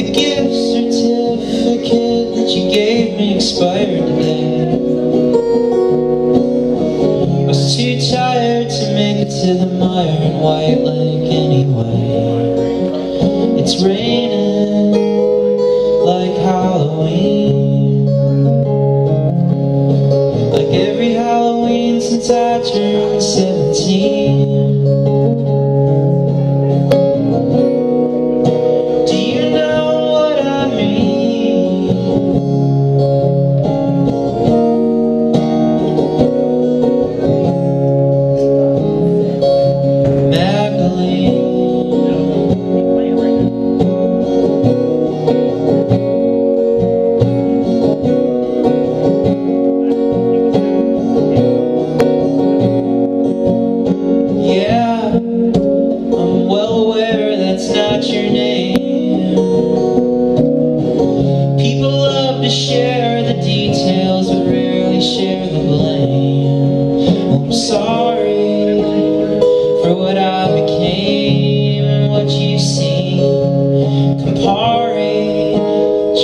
The gift certificate that you gave me expired today. I was too tired to make it to the Mire and White Lake anyway. It's raining like Halloween. Like every Halloween since I turned 17.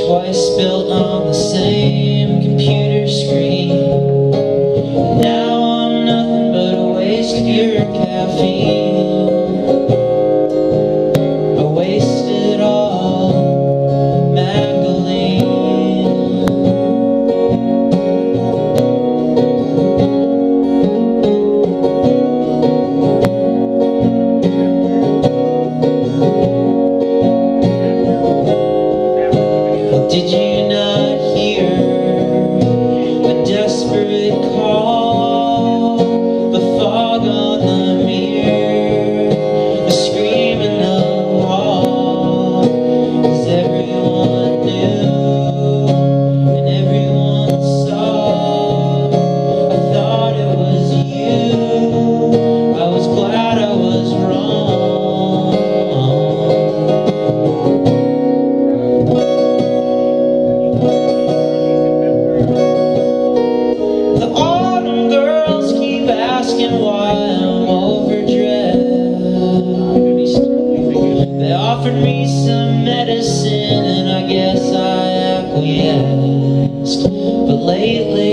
Twice built on the same computer screen. Now I'm nothing but a waste of your caffeine. Offered me some medicine and I guess I acquiesced. But lately,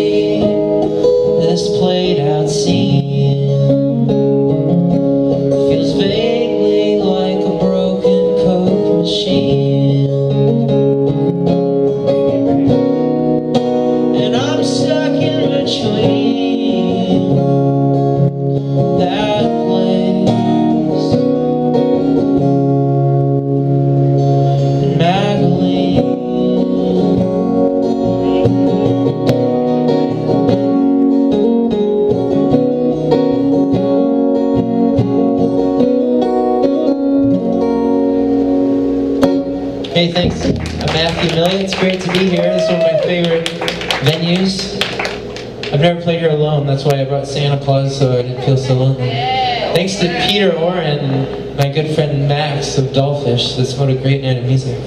Hey, thanks. I'm Matthew Milia. It's great to be here. This is one of my favorite venues. I've never played here alone. That's why I brought Santa Claus so I didn't feel so lonely. Thanks to Peter Oren and my good friend Max of Dolfish. This what a great night of music.